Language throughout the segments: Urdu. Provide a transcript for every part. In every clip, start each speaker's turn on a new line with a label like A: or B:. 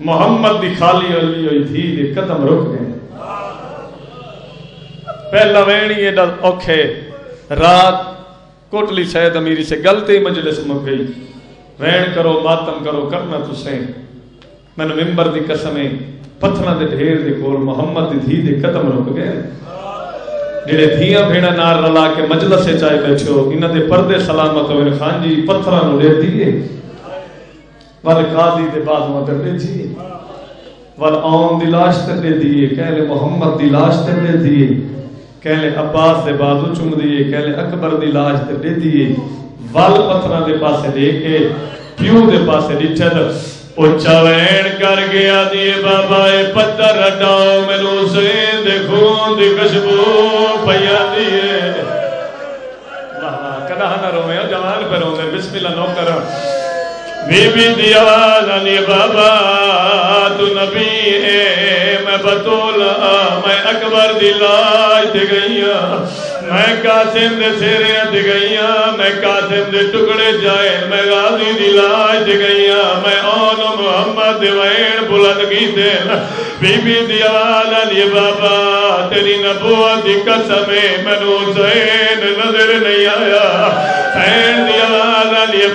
A: محمد دی خالی علی ہوئی تھی دے قدم رک گئے۔ پہلا وینی ایڈا اوکھے۔ رات کوٹلی سید امیری سے گلتے ہی مجلس مک گئی۔ وین کرو، ماتم کرو، کرنا تسیں میں نے ممبر دی قسمیں پتھرہ دے ڈھیر دے کول محمد دی دھی دے قدم رک گئے۔ جڑے دھیاں بھیڑا نار رلا کے مجلس سے چاہے بیٹھے ہو انہ دے پردے سلامت ہوئے۔ خان جی پتھرہ نو لے دیئے۔ وال قاضی دے بعد مدر لے دیئے وال آن دی لاش تے دے دیئے کہلے محمد دی لاش تے دے دیئے کہلے عباس دے بازو چم دیئے کہلے اکبر دی لاش تے دے دیئے وال پتھرہ دے پاسے دے کے، پیو دے پاسے دی چل او چوین کر گیا دیئے بابا اے پتھر ہٹاؤ مینو سین دے خون دی کشبو پیا دیئے کدہ نہ روے جوان پر ہوندے بسم اللہ نو کرو بی بی دیوالانی بابا، تو نبی ہے، میں بطولا میں اکبر دلاج دے گئیا ہاں۔ میں قاسم دے سیرے دے گئیا ہاں، میں قاسم دے ٹکڑے جائے، میں غازی دلاج دے گئیا ہاں۔ میں آن محمد دے وین بلند کی دے بی بی دیوالانی بابا، تیری نبوت دی قسمیں منو زین نظر نہیں آیا۔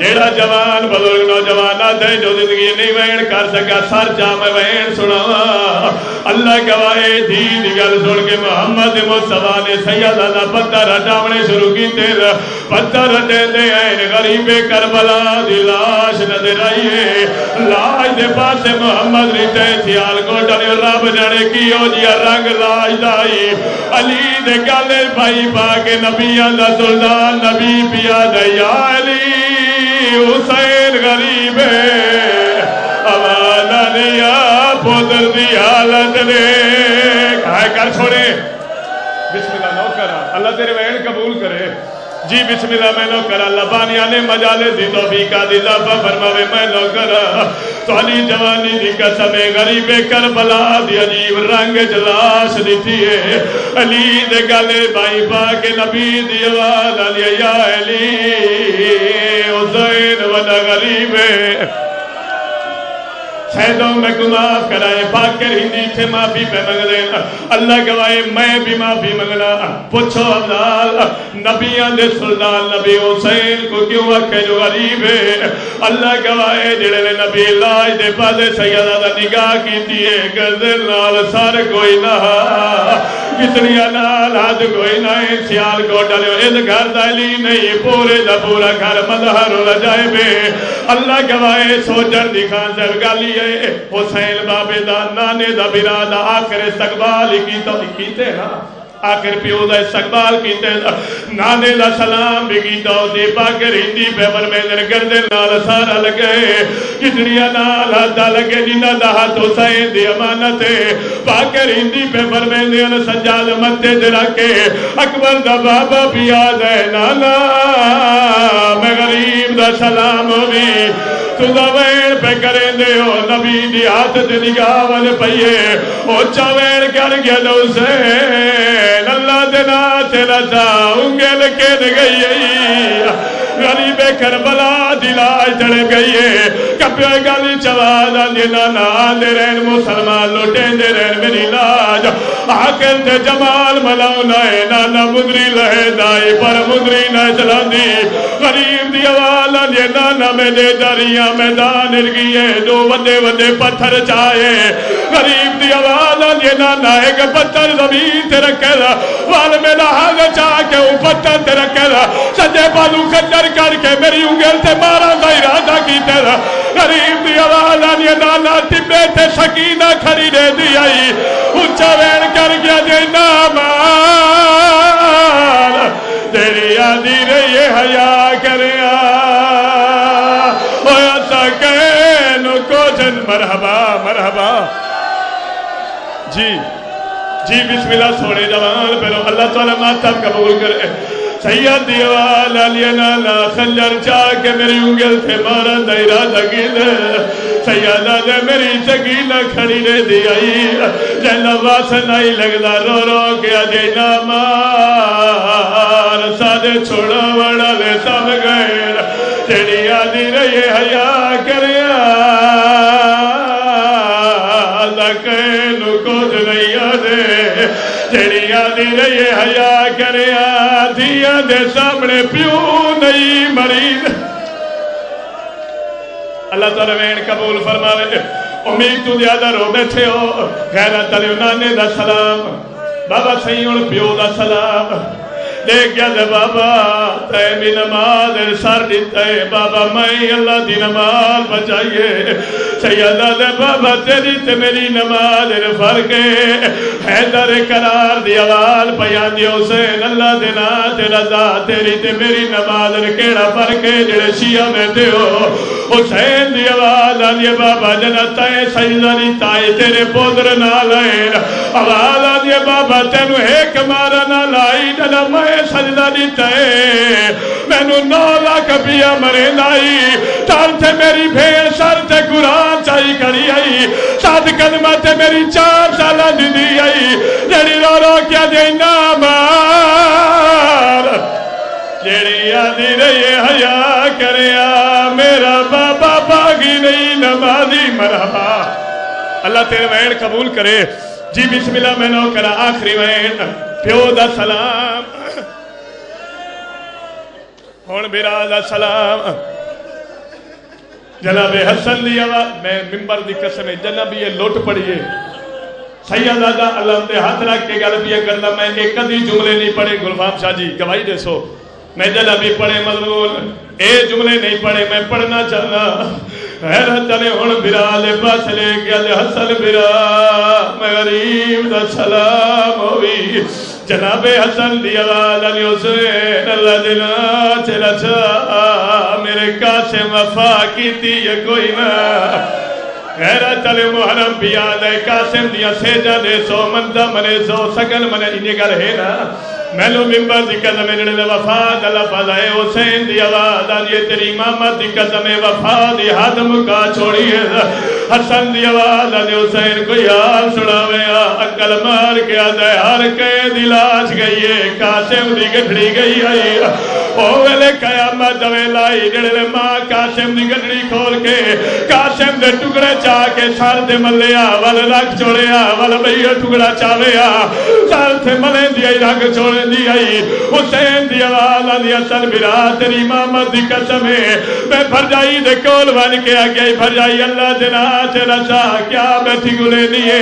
A: جیڑا جوان بزرگ نوجوان آتے جو زندگی نہیں وین کر سکا سر جا میں وین سنا اللہ گواہے دی گل سن کے محمد مصطفیٰ نے سید اللہ پتھر ہٹاونے شروع کی تیر پتھر ہٹے دے این غریب کربلا دی لاش نظر آئیے لاش دے پاس محمد ریتے سیال کو ڈالے رب جانے کی ہو جیا رنگ لاش دائی علی دے گالے بھائی باگے نبی اللہ سلطان نبی پیا دے یا علی حسین غریب حوالہ لیا پودر دی حالت دے۔ کھائے کر چھوڑے بسم اللہ نو کرا اللہ تیرے وین قبول کرے۔ جی بسم اللہ، میں نو کرا اللہ نے مجالے دی توفیقہ دی لبا فرماوے، میں نو کرا تو جوانی دی قسم غریب کربلا دی عجیب رنگ جلاش دی تھی علی دے گلے بائی پاک نبی دی والا لیا یا علی حسین ونا غریب۔ شہدوں میں گناہ معاف کرائے پاکر ہندی تھے معافی پہ مگ دینا اللہ گوائے میں بھی معافی مگنا پوچھو افضال نبیان دے سلطان نبی حسین کو کیوں وقت جو غریب ہے؟ اللہ گوائے جڑے نے نبی اللہ دے پادے سیدہ دا نگاہ کی دیئے گردن نال سار کوئی نہ۔ کتنی نال حد کوئی نہ سیال کو ڈالے اس گھر دالی نہیں، پورے دا پورا گھر مدہر ہو جائے بے۔ اللہ گوائے سوچن دکھان سے گالی ہے حسین بابے دا، نانے دا، برادہ آخر استقبال کی تو کیتے ہاں آخر پیو دا استقبال کیتے نانے دا سلام بھی کیتا دے پاکر ہندی پہ برمیدر گردے نال سارا لگے۔ کتنی نال حدہ لگے جنہ دا ہاتھ حسین دی امانت پاکر ہندی پہ برمیدر سجاد متے دے رکھے۔ اکبر دا بابا بھی آد ہے، نانا، میں غریب دا سلام بھی تو وین پہ کریں دے ہو نبی دی ہاتھ دے نگاہ والے پئیے او چاوین کر گیا دو سے اللہ دے نا تیرا سا انگل کے دے گئی غریب کربلا دلاج چڑھ گئی کپیا گلی چواز آدھے نانا آدھے رہن مسلمان لوٹیں دے رہن میری لاج۔ آکر تے جمال ملاؤنا ہے، نانا مدری لہے دائی پر مدری نہ چلا دی غریب دی آواز آدھے نانا میں دے دریاں میدان ارگیے دو ودے ودے پتھر چاہے غریب دی آواز آدھے نانا ایک پتھر زمین تے رکھے دا۔ وال میں لحاظ چاہ کے وہ تے رکھے دا۔ سجے پالو خجر کر کے میری انگل تے مارا دا ارادہ کی تیرا غریب دی آواز آنی نانا تبے تے سکینہ کھڑی دے دی آئی اچھا وین کر گیا جے نامان تیری آدھی رہی حیا کریا ہویا سکینو کو جن مرحبا مرحبا جی جی بسم اللہ سوڑے جوان پہلو اللہ تعالیٰ ماتب قبول کرے سید دیوال علی نانا خنجر چاہ کے میری انگل سے مارا دائرہ لگیل۔ سیدہ دے میری چگیلہ کھڑی نے دی آئی۔ جہاں واسن آئی لگدا، رو رو کے آجے نامان دے چھوڑا وڑا لے سب گئے جڑی آدھی رہی حیا کریا۔ کچھ نہیں جڑیاں دی آدھی رہی حیا کریا دیاں دے سامنے پیو نہیں مریض اللہ تعالی وین قبول فرماوے امید تو زیادہ رو بیٹھے ہو غیرت علی نانے دا سلام بابا سیون پیو دا سلام دیکھ گیا دے بابا تے بھی نماز سر دیتا ہے بابا، میں اللہ دی نماز بچائیے۔ سیدہ دے بابا، تیری تے میری نماز فرق ہے۔ حیدر قرار دی آواز پیان دی حسین، اللہ دے نا تے رضا تیری تے میری نماز کیڑا فرق ہے جڑے شیعہ میں تے ہو۔ حسین دی آواز آدھی بابا جنتا ہے سیدہ دی تائی تیرے پودر نہ لائے آواز آدھی بابا، تینو ایک مارا نہ لائی جنا میں سجدہ دیتا ہے۔ میں نو نو لاکھ پیا مرے لائی۔ چار تھے میری بھیڑ، سر تھے قرآن چاہی کری آئی۔ سات قدمہ تھے میری چار سالہ دی دی آئی۔ جڑی رو رو کیا دینا مار جڑی آدھی رہی حیا کریا میرا بابا باغی نہیں، نمازی مرحبا۔ اللہ تیرے وین قبول کرے۔ جی بسم اللہ، میں نو کرا ہاں، آخری وین پیو دا سلام۔ ہون برا دا سلام۔ جناب حسن دی آواز میں ممبر دی قسم ہے جناب یہ لوٹ پڑیے سید آدھا اللہ دے ہاتھ رکھ کے گل بھی کرنا میں ایک ادھی جملے نہیں پڑھے۔ گلفام شاہ جی گواہی دے سو۔ میں جنابی پڑھے مضمون۔ اے جملے نہیں پڑھے، میں پڑھنا چاہنا۔ حیرت چلے ہون برا لے پاس لے گیا لے حسن برا میں غریب دا سلام ہوئی جناب حسن دی آواز علی حسین اللہ دنا چلا چا میرے قاسم وفا کیتی یہ کوئی نہ غیرت علی محرم بیاد ہے قاسم دیا سیجا دے سو مندہ منے سو سکن منے انہیں گل ہے نا میلو ممبر دی قدم جڑے دے وفاد اللہ فضائے حسین دی آواز آج یہ تیری امامت دی قدم وفا دی حد مکا چھوڑی ہے حسن دی آواز آج حسین کوئی حال سڑاوے اکل مار کے آدھے، ہر کے دلاش گئی ہے قاسم دی گٹھڑی گئی ہے او ویلے قیامت دوے لائی جڑے دے ماں قاسم دی گٹھڑی کھول کے قاسم دے ٹکڑے چاہ کے سار دے ملیا ول رکھ چھوڑیا ول بھئی ٹکڑا چاویا سار تھے ملے دی آئی رکھ چھوڑے دی آئی حسین دی آوالا دی اثر برا تیری امامت دی قسم ہے میں بھرجائی دے کول بن کے آگئی بھرجائی اللہ دینا تیرا سا کیا بیٹھی گلے دیئے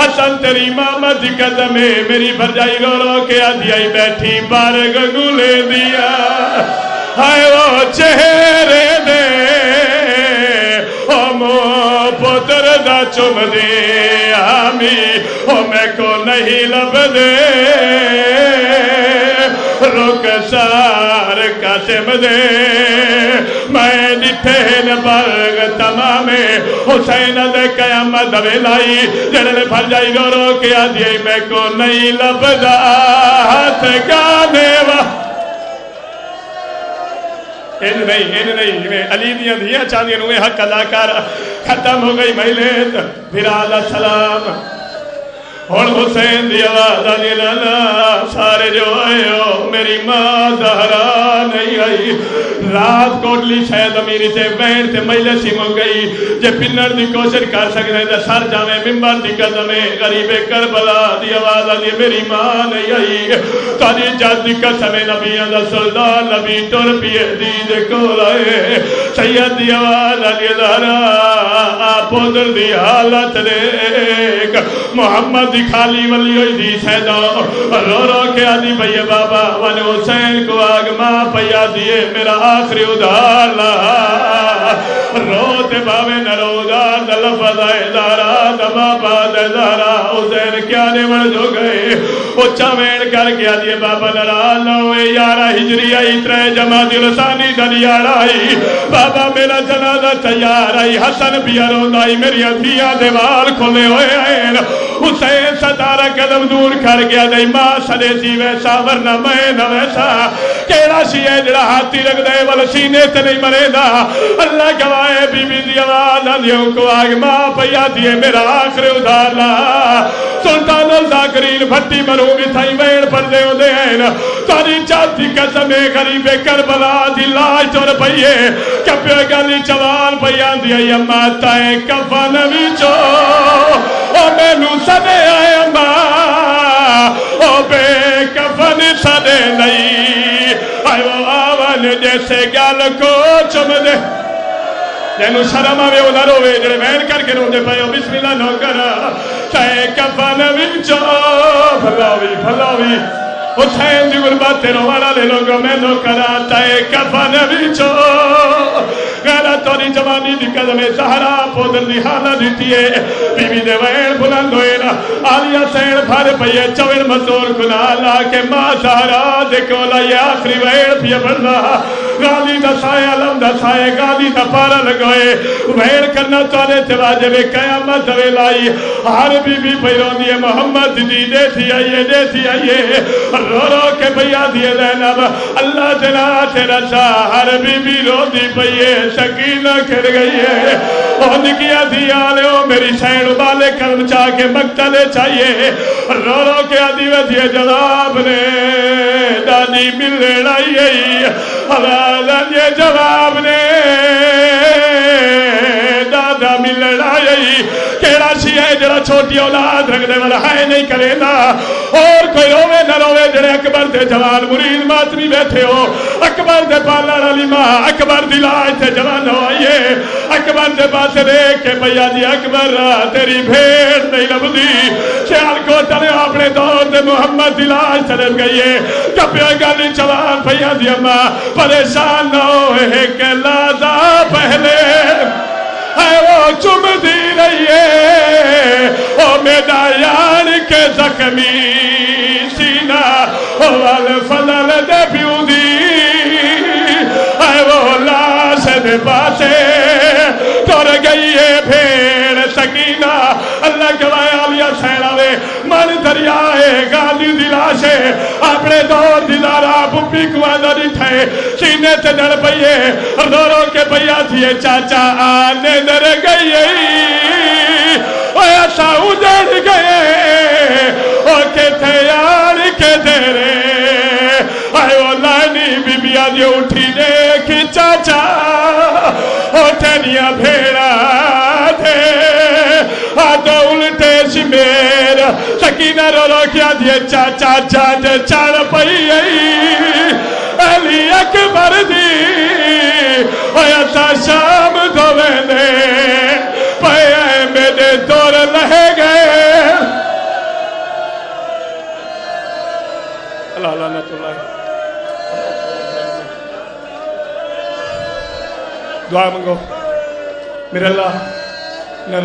A: حسن تیری امامت دی قسم ہے میری بھرجائی گولو کے آدھی آئی بیٹھی بارگ گلے دیا ہائے وہ چہرے دے او مو پتر دا چم دے، آمی او میں کو نہیں لب دے۔ رک سار قاسم دے۔ میں نٹھے نبرگ تمام، حسین دے قیامت دوے لائی۔ جڑے پھر جائی رو رو کے آدھی میں کو نہیں لبدا ہاتھ گانے وا۔ ان نہیں ان نہیں، میں علی دیا دیا چاندیاں نوے حق اداکار ختم ہو گئی مہلیت پھر آلہ سلام ہون حسین دی آواز آلی لالا سارے جو آئے ہو، میری ماں زہرا نہیں آئی۔ رات کوٹلی شاید امیری سے بین سے مہلے سی مو گئی۔ جے پنر دی کوشش کر سکنے دا سر جاوے ممبر دی قدمے غریب کربلا دی آواز آلی میری ماں نہیں آئی۔ تاری جات دی قسمے نبیان دا سلطان، نبی ٹور پیے دی دے کول آئے۔ سید دی آواز آلی زہرا، آپ ادھر دی حالت دیکھ۔ محمد دی خالی ولی ہوئی دی سیدہ۔ رو رو کے آدھی بھئی بابا ون حسین کو آگ ماں پیا دیئے میرا آخری ادھار لا۔ روتے باوے نرو ادھار دل فضائے دارا دما باد دارا حسین کیا نمڑ جو گئے؟ اچھا وین کر کے آدھی بابا نرا لوے یارا ہجری آئی، ترے جمع جماعتی رسانی دنیار آئی۔ بابا میرا جنازہ تیار آئی، حسن بھی اروندائی میری ادھیاں دیوار کھولے ہوئے آئین۔ حسین ستارہ قدم دور کر گیا دائی ماں سدے سی ویسا، ورنہ میں نہ ویسا۔ کیڑا سی ہے جڑا ہاتھی رکھ دے والا سینے تے نہیں مرے دا۔ اللہ گوائے بی بی دی آواز آدھیوں کو آگ۔ ماں پیا دیئے میرا آخر ادھار لا۔ سلطان الزاکرین بھٹی مروں بھی تھائی وین پر دے ہو دے۔ ہیں تاری چاہتی قسم غریب کربلا دی لاج تور پئیے کپے گلی چوال پئیاں دی ای اما تائے کفن وچو او مینوں سدے آئے اما او بے کفن سدے نہیں آئے وہ آوان جیسے گل کو چم دے. تینو شرم آوے او روے جڑے وین کر کے روندے پئے بسم اللہ نو کرا تے کفن وچو بھلاوی بھلاوی حسین دی غربت تیرو والا لے لوگو میں نو کرا تے کفن وچو غیرت اور جوانی دی قدمے سہرا پودر دی حالہ دیتی ہے۔ بی بی دے وین بلند ہوئے نا آلیا سین بھر پئیے چوین مزدور کنا لا کے ماں سہرا دے کولا یہ آخری وین پیا بڑھنا گالی دا سائے علم دا سائے گالی دا پارا لگوئے ویر کرنا چاہنے چلا جوے قیامت دوے لائی۔ ہر بی بی پیرون دیئے محمد دی دے تھی آئیے، دے تھی آئیے۔ رو رو کے بھیا دیئے زینب۔ اللہ تیرا تیرا شاہ، ہر بی بی رو دی پئیے سکینہ کر گئی ہے اور نکیا دی آلے میری سین بالے کرم چاہ کے مقتلے چاہیے رو رو کے آدھی وزی جناب نے دانی مل لڑائی ہے یہ نے۔ ہے جڑا چھوٹی اولاد رکھ دے والا ہے نہیں کرے نا اور کوئی روے نہ روے جڑے اکبر دے جوان مرید ماتمی بیٹھے ہو۔ اکبر دے پالا والی ماں، اکبر دی لاج تے جوان ہو آئیے اکبر دے پاس دیکھ کے بھیا جی اکبر، تیری بھیڑ نہیں لبدی خیال کو تنے اپنے دور دے محمد دی لاج چلے گئی ہے۔ کپے گلی جوان بھیا دی اماں پریشان نہ ہوئے کہ لازا پہلے۔ ہے وہ چم دی رہی ہے۔ او میرا یار کے زخمی سینہ، او والفضل دے پیوں دی۔ ہے وہ لاش دے پاسے تور گئی ہے بھیڑ سکینہ۔ اللہ کے گوائے آلیا سیناوے من دریائے گالی دلاشے اپنے دور دیدارا بپی نہیں تھے سینے تے نڑ پئیے رو رو کے پئیا تھیے چاچا آنے در گئی اوہ ایسا اجڑ گئے اور کے تھے یار کے تیرے آئے وہ لانی بی بی آدھی اٹھی دیکھی چاچا اور تینیا بھیڑا تھے آدھو الٹے شمیر سکینہ رو رو کیا دیے چاچا جاج چار پئی شام دھوے دے پئے میرے دور لہے گئے۔ اللہ لعنت اللہ۔ دعا منگو میرے اللہ۔